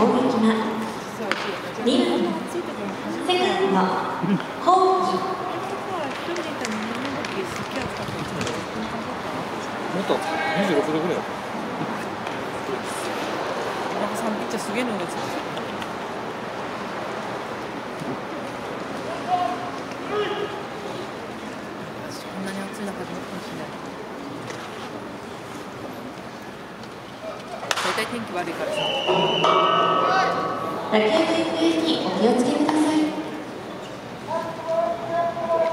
攻撃は2番セカンドホーキもっと26度ぐらいだっ田中さんピッチャーす。げえのがついてるそんなに暑い中でもかもしれない大体天気悪いからさ打球点笛にお気をつけください。た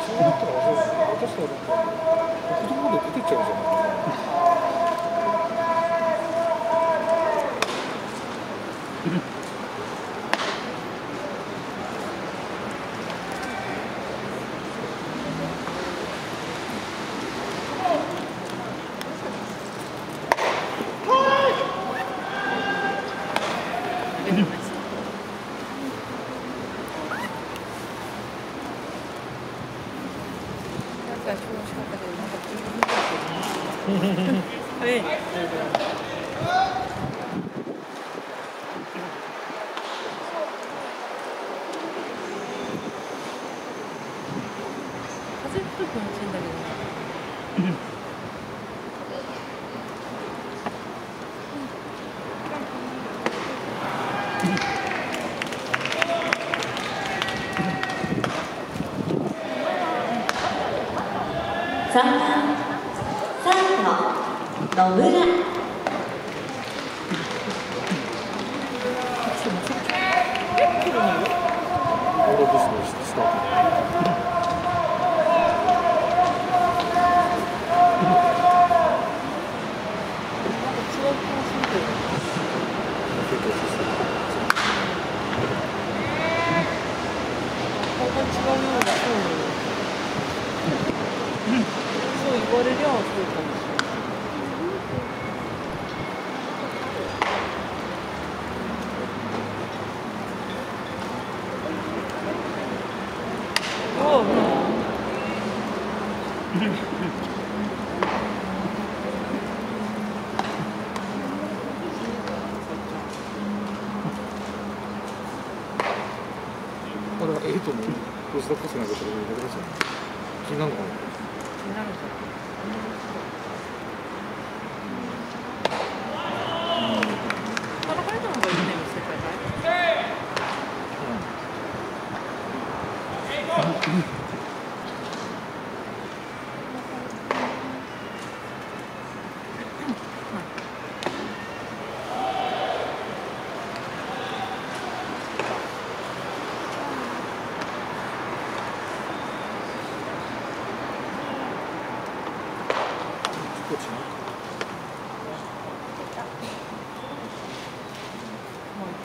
そうなったら私はなんか子供まで出てっちゃうじゃない出てないですなんか調子良かったけどなんか急 になってる早いね風吹くと気持ちいいんだけどな3番サード野村オーロブスのスタート違う気がするけど結構です顔が違うような風に、うん、そう言われりゃそうかもしれない。これはええと思う。吉田コスなんかとかやめてください気になるのかな？気になるんだまだ彼女の方がいいね世界大こっちなまあ言っ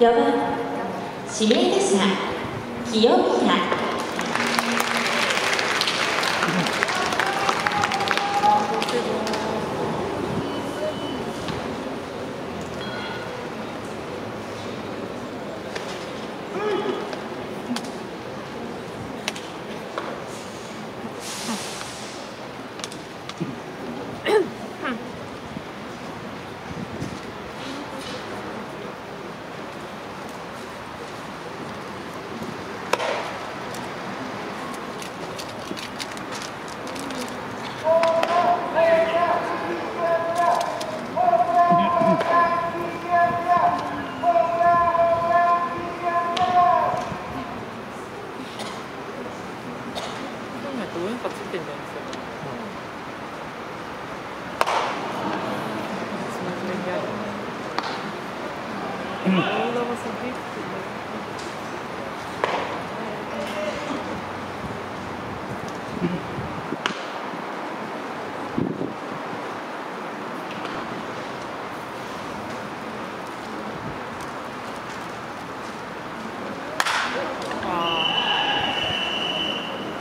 4番指名打者清宮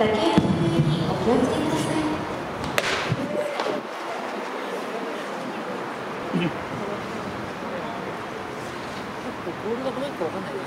ちょっとボールがどういくか分かんない。な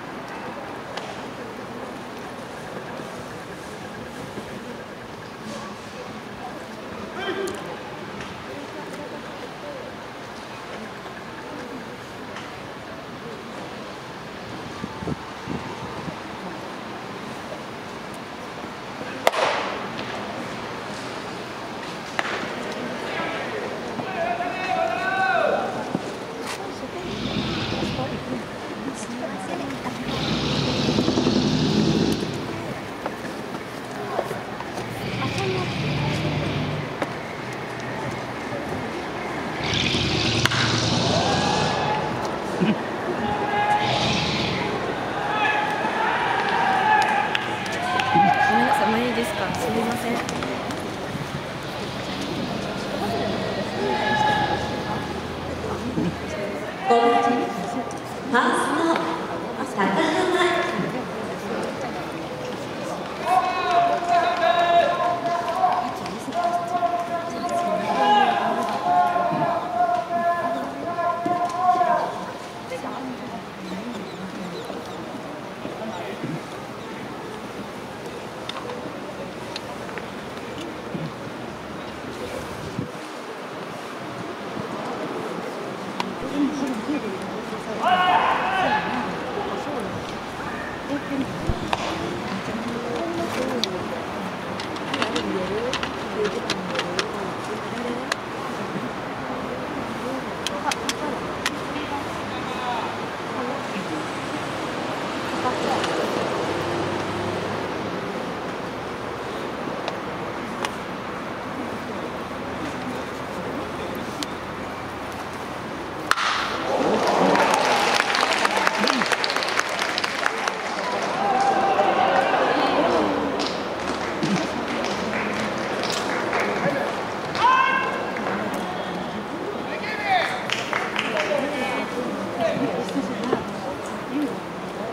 Нет,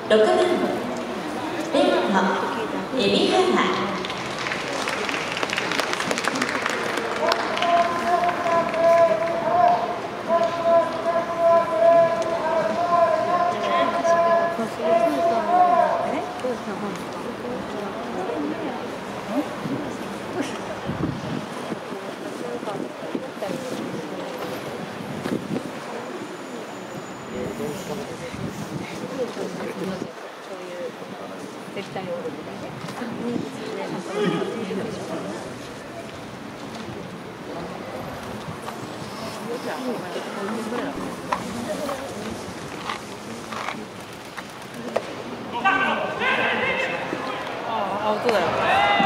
được các 아, 어쩌나요?